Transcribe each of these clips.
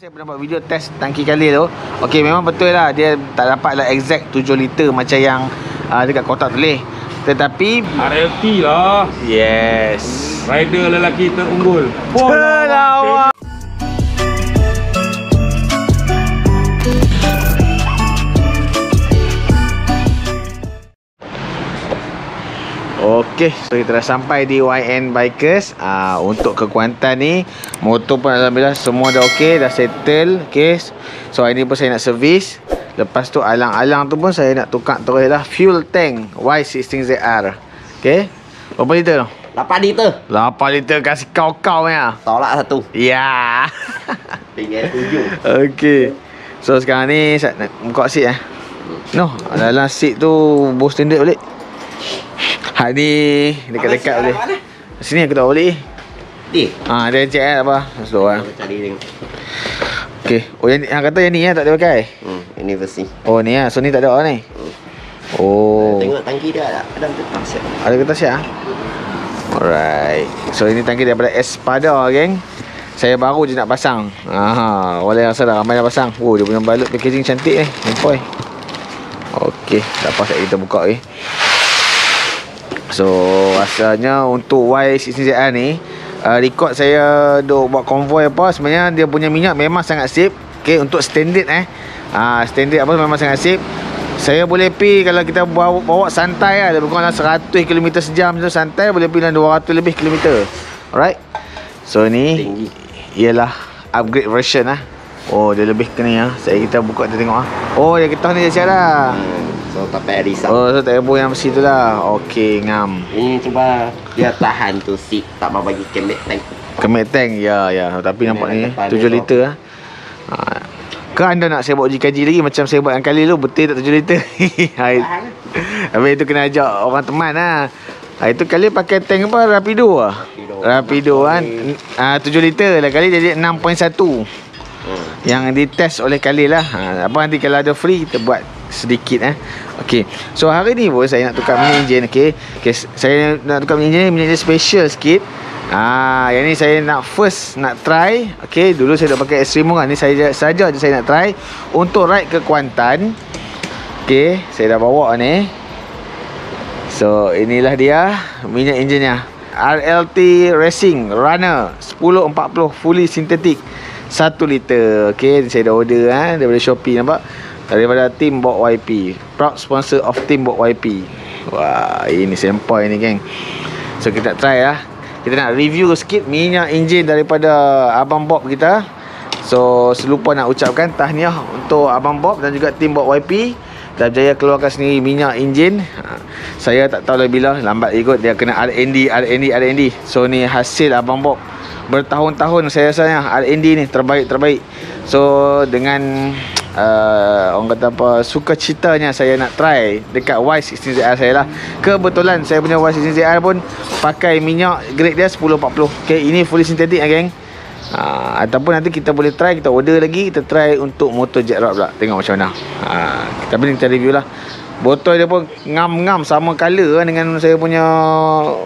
saya pernah buat video test tangki kali tu. Okey memang betul lah. Dia tak dapat lah exact 7 liter Macam yang uh, dekat kotak tulis. Tetapi RLT lah. Yes. Rider lelaki terunggul Terlawak Okey, so kita dah sampai di YN Bikers. Uh, Untuk ke Kuantan ni Motor pun Alhamdulillah semua dah okey Dah settle Okay So hari ni pun saya nak servis. Lepas tu alang-alang tu pun saya nak tukar terus lah. Fuel tank Y16ZR Okay Berapa liter tu? 8 liter. 8 liter kasih kau-kau ya. Tolak satu. Ya. Tinggal tujuh. Okay So sekarang ni saya nak buka seat eh. No Dalam seat tu Bos standard balik Hari ni Dekat-dekat boleh. Sini aku tak boleh. Di? Ha dia eh apa? Slow eh Aku cari dia. Okay Oh yang, yang kata yang ni eh tak ada pakai? Hmm Ini versi Oh ni eh. So ni tak ada ni? Oh. Tengok tangki dia ada Ada kertas ya Ada kertas ya? Alright. So ini tangki daripada Espada geng. Saya baru je nak pasang. Aha, Oleh rasa dah ramai dah pasang. Oh dia punya balut packaging cantik eh. Nempoi Okay Lepas kita buka eh So Asalnya untuk Y16ZR ni uh, Record saya Duk buat konvoy apa Sebenarnya dia punya minyak memang sangat sip. Okay untuk standard eh. Uh, Standard apa memang sangat sip. Saya boleh pi kalau kita bawa, bawa santai lah. Lebih kurang dalam 100 km sejam tu santai Boleh pi dalam 200 lebih km Alright? So ni Tinggi. Ialah upgrade version lah Oh dia lebih kena lah Saya kita buka kita tengok lah Oh dia ketah ni dia siap lah. Hmm, So tak payah risau. Oh so tak payah yang besi tu lah Okay ngam. Ini cuba Dia tahan tu seat Tak mau bagi kemek tank. Kemek tank ya ya. Tapi Ini nampak ni depan 7 ni tu. liter lah ha. Ke anda nak uji kaji lagi Macam saya buat yang kali tu Betul tak 7 liter? Hai. Habis itu kena ajak orang teman lah ha, Itu kali pakai tank apa? Rapido lah Rapido. Rapido kan ah, 7 liter lah. Kali jadi 6.1 Hmm. Yang ditest oleh kali lah. Ha, Apa nanti kalau ada free Kita buat sedikit eh Okay So hari ni pun saya nak tukar minyak enjin Okay, okay Saya nak tukar minyak enjin Minyak enjin special sikit Ah, yang ni saya nak first nak try. Okay, dulu saya dah pakai Extreme kan. Ni saya saja je saya nak try untuk ride ke Kuantan. Okay, saya dah bawa ni. So, inilah dia minyak enjinnya. RLT Racing Runner 1040 fully synthetic 1 liter. Okay, saya dah order ah daripada Shopee nampak. Daripada Team Bot YP. Proud sponsor of Team Bot YP. Wah, ini sempoi ni geng. So kita try lah. Kita nak review sikit minyak enjin daripada Abang Bob kita. So selupa nak ucapkan tahniah untuk Abang Bob dan juga tim Bob YP dah berjaya keluarkan sendiri minyak enjin. Saya tak tahu lah bila lambat ikut dia kena R&D R&D R&D. So ni hasil Abang Bob bertahun-tahun saya rasanya R&D ni terbaik terbaik. So dengan uh, orang kata apa suka citanya saya nak try dekat Y16ZR saya lah. Kebetulan saya punya Y16ZR pun pakai minyak grade dia 1040. Okay, ini fully synthetic lah geng. Uh, ataupun nanti kita boleh try kita order lagi kita try untuk motor jet rod pula tengok macam mana uh, tapi ni kita review lah botol dia pun ngam-ngam sama colour lah dengan saya punya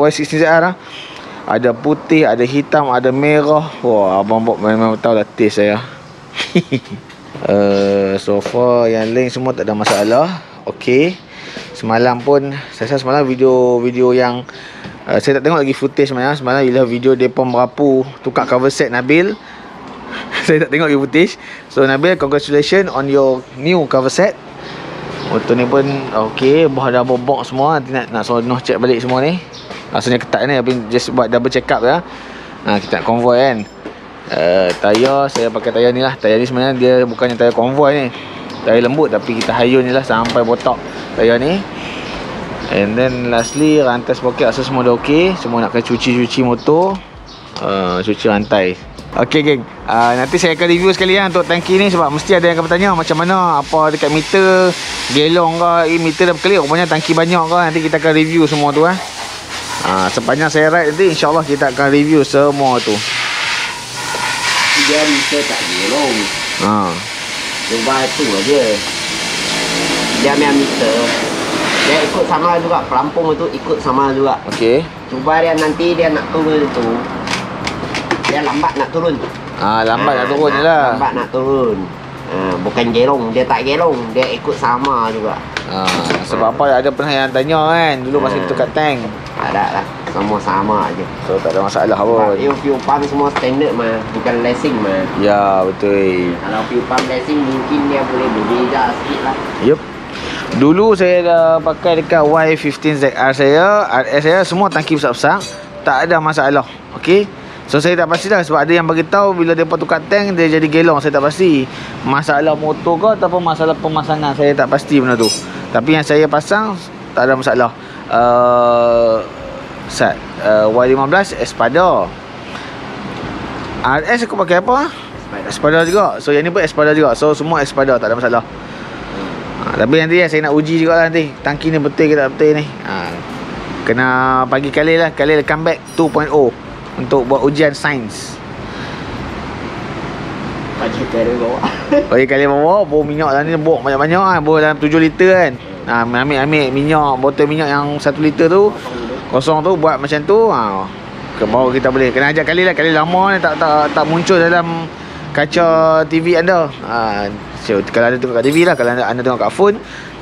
Y16ZR lah ada putih ada hitam ada merah wah abang Bob memang tahu lah taste saya uh, so far yang lain semua tak ada masalah. Okay semalam pun saya rasa semalam video-video yang uh, saya tak tengok lagi footage sebenarnya. Semalam ialah video depa merapu tukar cover set Nabil. Saya tak tengok lagi footage. So Nabil congratulations on your new cover set. Motor ni pun okey bah dah bobok semua. Nanti nak nak sonoh check balik semua ni. Rasanya ketat ni tapi just buat double check up ya. Ha, kita nak convoy kan uh, tayar saya pakai tayar ni lah. Tayar ni sebenarnya dia bukannya tayar convoy ni. Tayar lembut tapi kita hayun ni lah sampai botak tayar ni. And then lastly rantai sprocket rasa semua dah okey. Semua nak kena cuci-cuci motor. Uh, cuci rantai. Okey geng, uh, nanti saya akan review sekali ya untuk tangki ni sebab mesti ada yang akan bertanya macam mana apa dekat meter gelong ke, eh, meter dah berkelip rupanya tangki banyak ke nanti kita akan review semua tu eh. Uh, sepanjang saya ride nanti insyaAllah kita akan review semua tu. Dia meter tak gelong Ha. Cuba tu aja Dia punya meter Dia ikut sama juga Pelampung itu ikut sama juga Okey. Cuba dia nanti dia nak turun itu Dia lambat nak turun Ah, lambat nak turun je lah. Lambat nak turun. Ha, bukan gelong, dia tak gelong, dia ikut sama juga. Ah, sebab apa ada pernah yang tanya kan dulu masa Ah. kita kat tank. Ada lah, semua sama aje. So tak ada masalah Sebab pun. you fuel pump semua standard mah, bukan lacing mah. Ya, betul. Kalau fuel pump lacing mungkin dia boleh berbeza sikit lah. Yup. Dulu saya dah pakai dekat Y15ZR saya, RS saya semua tangki besar-besar, tak ada masalah. Okey. So saya tak pastilah sebab ada yang bagi tahu bila depa tukar tank dia jadi gelong, saya tak pasti. Masalah motor ke ataupun masalah pemasangan, saya tak pasti benda tu. Tapi yang saya pasang tak ada masalah. Uh, Sat uh, Y15 Espada. RS aku pakai apa? Espada juga. So yang ni pun Espada juga. So semua Espada tak ada masalah. Ha, tapi nanti ya, saya nak uji juga lah nanti Tangki ni betul ke tak betul ni ha, Kena pagi kali lah Kali comeback 2.0 Untuk buat ujian sains Baju kira bawa. Pagi kali bawa Bawa minyak dalam ni Bawa banyak-banyak kan Bawa dalam 7 liter kan ha, Ambil ambil minyak Botol minyak yang 1 liter tu Kosong tu Buat macam tu ha, ke kita boleh Kena ajak kali lah Kali lama ni tak, tak, tak muncul dalam Kaca TV anda ha, so, Kalau anda tengok kat TV lah Kalau anda, anda tengok kat phone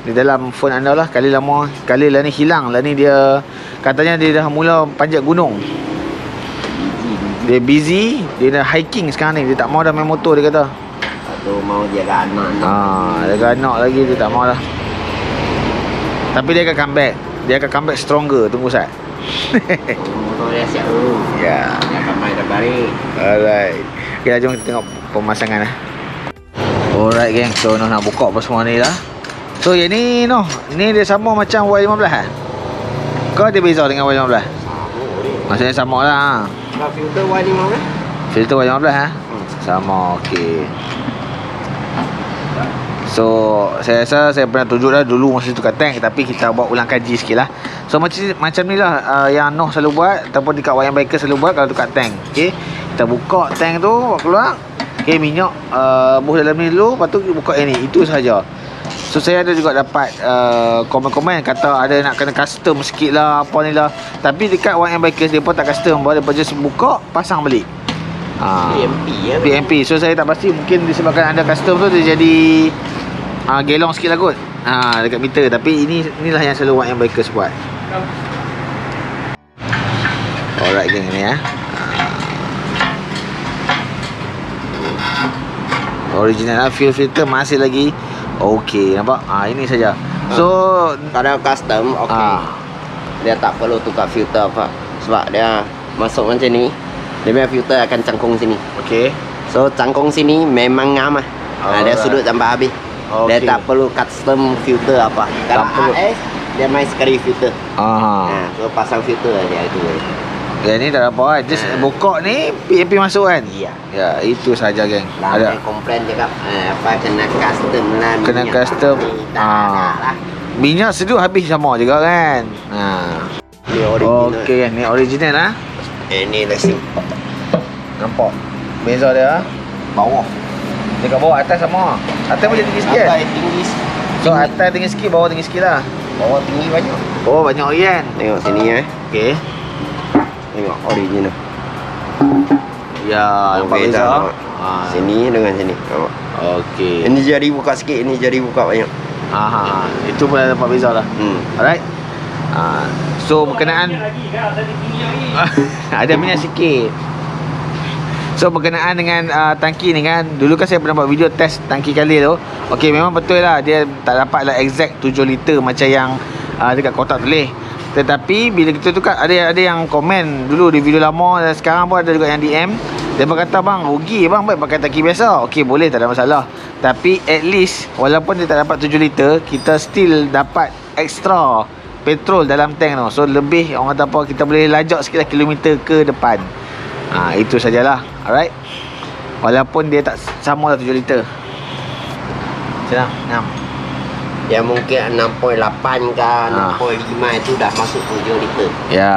Di dalam phone anda lah Kali lama Kali lah ni hilang Lah ni dia Katanya dia dah mula panjat gunung Dia busy Dia dah hiking sekarang ni Dia tak mau dah main motor dia kata Atau mau jaga anak-anak. Ah, dia ada anak lagi dia tak mau lah. Tapi dia akan comeback. Dia akan comeback stronger. Tunggu sat. Motor dia siap dulu. ya. Dia akan main dah balik. Alright. Okay, jom kita tengok pemasangan lah. Alright geng. So Noh nak buka apa semua ni lah. So yang ni Noh. Ni dia sama macam Y15 lah. Kau ada beza dengan Y15? Sama. Maksudnya sama lah. Kalau filter Y ni mana? Filter Y15 ha? Hmm. Sama okey. So saya rasa saya pernah tunjuk dah dulu masa tu kat tank tapi kita buat ulang kaji sikit lah. So macam macam ni lah uh, yang Noh selalu buat ataupun dekat Wayang Biker selalu buat kalau tu kat tank. Okey. Kita buka tank tu buat keluar. Okey minyak uh, buh dalam ni dulu lepas tu buka yang ni. Itu sahaja. So saya ada juga dapat uh, komen-komen kata ada nak kena custom sikit lah apa ni lah. Tapi dekat Wayang Bikers dia pun tak custom. Dia pun just buka pasang balik. Ah. PMP ya. PMP So saya tak pasti Mungkin disebabkan ada custom tu Dia jadi uh, Gelong sikit lah kot uh, Dekat meter Tapi ini inilah yang selalu Yang bikers buat Alright geng ni ya uh. Original lah Fuel filter masih lagi Okay nampak ah Ini saja So Kalau custom okey. ah, Dia tak perlu tukar filter apa. Sebab dia masuk macam ni. Dia punya filter akan cangkung sini. Okay So cangkung sini memang ngam ah. Ha, dia sudut sampai habis. Dia Okay. tak perlu custom filter apa. Kalau perlu. AS dia main sekali filter. ah. Ha, so pasang filter aja itu. Yang ni tak apa kan Just Ah. buka ni PMP masuk kan Iya. Ya itu saja geng Lah Ada komplain cakap eh, apa kena custom lah. Kena minyak custom. tak. Tak Ah. ada lah. Minyak seduh habis sama juga kan ha. Ni original. Okey ni original lah Eh ni racing. Nampak Beza dia ah. Bawah. Dekat bawah atas sama Atas boleh tinggi sikit Atas kan tinggi. So atas tinggi sikit bawah tinggi sikit lah Bawah tinggi banyak. Oh banyak lagi kan Tengok sini eh. Okey Tengok original. Ya Oh, nampak beza, beza nampak. ha. Sini dengan sini. Nampak. Okey Ini jari buka sikit, ini jari buka banyak. ha, ha. Itu pun nampak beza lah Hmm. Alright ha. So berkenaan Ada minyak sikit So berkenaan dengan uh, tangki ni kan Dulu kan saya pernah buat video test tangki kali tu. Okay memang betul lah. Dia tak dapat lah exact 7 liter Macam yang uh, dekat kotak tulis. Tetapi bila kita tukar Ada ada yang komen dulu di video lama Dan sekarang pun ada juga yang DM Dia berkata bang rugi bang. Baik pakai tangki biasa. Okay boleh tak ada masalah. Tapi at least Walaupun dia tak dapat 7 liter Kita still dapat extra petrol dalam tank tu. So lebih orang kata apa Kita boleh lajak sikit lah kilometer ke depan ha, Itu sajalah Alright Walaupun dia tak sama lah 7 liter mana? 6 Yang mungkin 6.8 ke Ah. 6.5 itu dah masuk 7 liter. Ya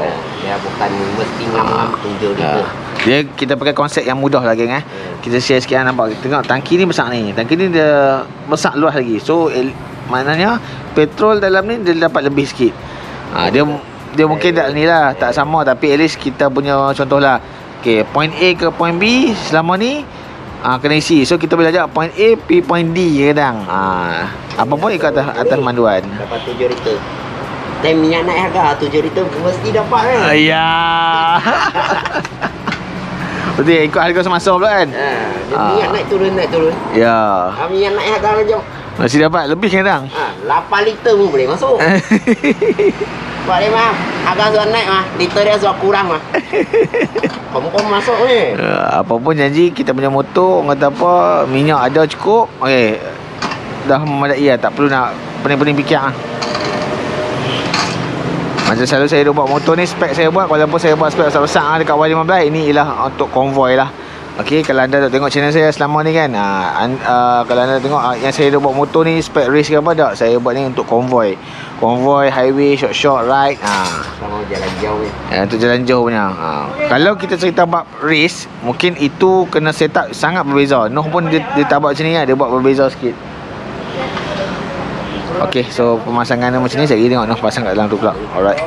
Oh. Dia bukan mesti ngam-ngam 7 liter. Ya. Dia kita pakai konsep yang mudah lah geng eh. Hmm. Kita share sikit lah nampak. Tengok tangki ni besar ni. Tangki ni dia besar luas lagi. So el, maknanya petrol dalam ni dia dapat lebih sikit. Ha, dia dia mungkin tak ni lah tak sama tapi at least kita punya contohlah Okay, point A ke point B selama ni ah kena isi. So kita boleh ajak point A pergi point D kadang. Ah apa pun ikut atas atas manduan. Dapat 7 liter. Dan minyak naik harga 7 liter mesti dapat kan. Ayah. Betul ikut harga semasa pula kan? Ha, dia Ah. minyak naik turun naik turun. Ya. Ha, minyak naik harga macam Masih dapat lebih kadang. ha, 8 liter pun boleh masuk. Sebab dia mah. Harga sudah naik mah, liter dia sudah kurang mah. Confirm masuk ni. Uh, apa pun janji kita punya motor orang kata apa minyak ada cukup. Okey. Dah memadai lah tak perlu nak pening-pening fikir ah. Macam selalu saya buat motor ni spek saya buat walaupun saya buat spek besar-besar ah, dekat Y15 ini ialah untuk konvoy lah Okey, kalau anda tak tengok channel saya selama ni kan uh, uh, Kalau anda tengok uh, yang saya dah buat motor ni Spek race ke apa tak Saya buat ni untuk konvoy Konvoy, highway, short short ride uh, Sama jalan jauh ni. Ya, untuk jalan jauh punya. Ha. Kalau kita cerita bab race, mungkin itu kena set up sangat berbeza. Noh pun dia, dia tak buat macam ni lah. Dia buat berbeza sikit. Okay, so pemasangan dia macam ni. Saya pergi tengok Noh pasang kat dalam tu pula. Alright.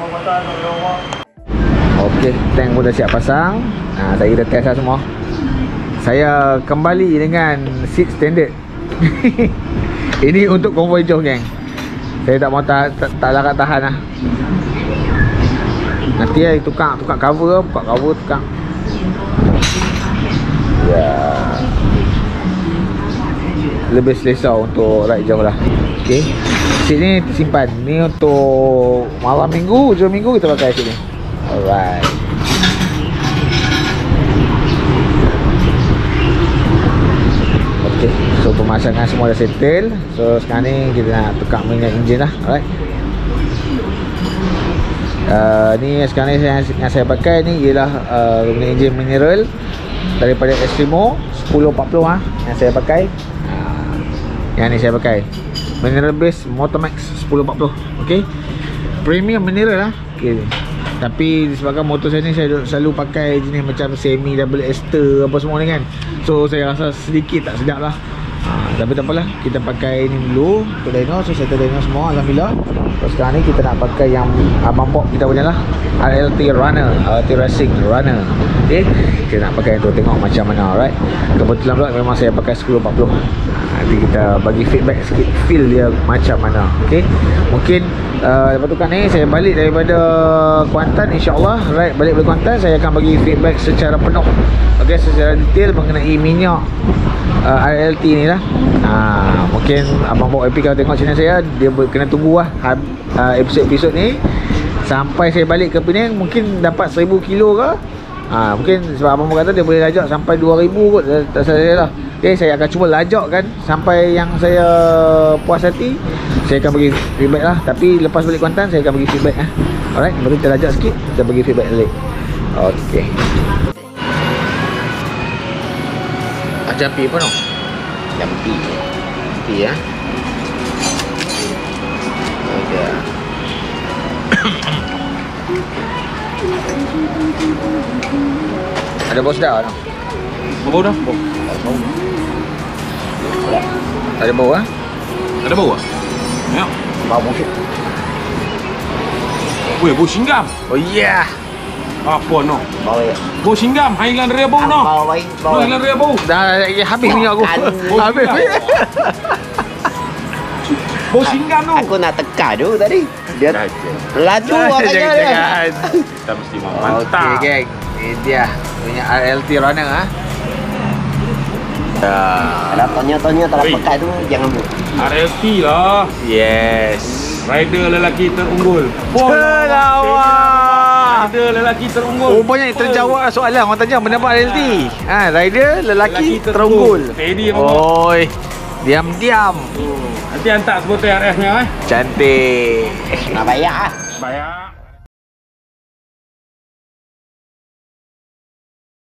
Okay, tank pun dah siap pasang. Ha, saya dah test lah semua. Saya kembali dengan seat standard. Ini untuk konvoi jauh, geng. Saya tak mau tahan, tak, tak larat tahan lah. Nanti saya tukar tukar cover buka cover tukar. Ya. Lebih selesa untuk ride jauh lah. Okey. Seat ni simpan. Ni untuk malam minggu, hujung minggu kita pakai seat ni. Alright. Okey, so pemasangan semua dah settle. So sekarang ni kita nak tukar minyak enjin lah. Alright. Uh, ni sekarang ni yang, yang saya pakai ni ialah uh, minyak enjin mineral daripada Estrimo 1040 ha yang saya pakai. Uh, yang ni saya pakai. Mineral base Motomax 1040. Okey. Premium mineral lah. Okey. Tapi disebabkan motor saya ni saya selalu pakai jenis macam semi double ester apa semua ni kan. So saya rasa sedikit tak sedap lah. Ha, tapi tak apalah. Kita pakai ni dulu Untuk dyno So settle dyno semua Alhamdulillah. So sekarang ni kita nak pakai yang Abang Pop kita punya lah. RLT Runner RLT Racing Runner. Okay? Kita nak pakai untuk tengok macam mana Alright. Kebetulan pula memang saya pakai 1040 ha, Nanti kita bagi feedback sikit Feel dia macam mana Okay? Mungkin uh, Lepas tu kan ni Saya balik daripada Kuantan InsyaAllah Right? Balik dari Kuantan Saya akan bagi feedback secara penuh. Okay secara detail Mengenai minyak uh, RLT ni lah. Ha, Mungkin Abang Bob IP kalau tengok channel saya Dia kena tunggu lah uh, Episod-episod ni. Sampai saya balik ke Penang Mungkin dapat 1000 kilo ke. Ha, Mungkin sebab Abang Bob kata Dia boleh lajak sampai 2000 kot Tak salah saya lah Okay saya akan cuba lajak kan Sampai yang saya puas hati Saya akan bagi feedback lah Tapi lepas balik Kuantan Saya akan bagi feedback lah Alright tu kita lajak sikit Kita bagi feedback balik Okay Ajar pi apa no? Jampi. Pi ya. Okey. Ada bos dah no? Bau dah? Ada bau ah? Ada bau ah? Ya. Bau mungkin. Weh, bau singgam. Oh yeah. Apa no? Bau ya. Bau singgam. Highland Rare bau no. Bau baik. Bau. Highland Rare bau. Dah lagi habis minyak aku. Habis. Bau singgam no. Aku nak tekan tu tadi. Dia laju agaknya dia. Kita mesti mau Okey mantap. geng. Ini dia punya RLT runner ah. Ya. Kalau tanya-tanya tak pakai tu jangan buat. RLT lah. Yes. Rider lelaki terunggul. Terlawa. Rider lelaki terunggul. Rupanya terjawab soalan orang tanya pendapat RLT. Ha, rider lelaki, Lelaki terunggul. Abang. Oi. Diam-diam. Oh, Nanti hantar sebutan RF nya eh. Cantik. Nak bayar ah. Bayar.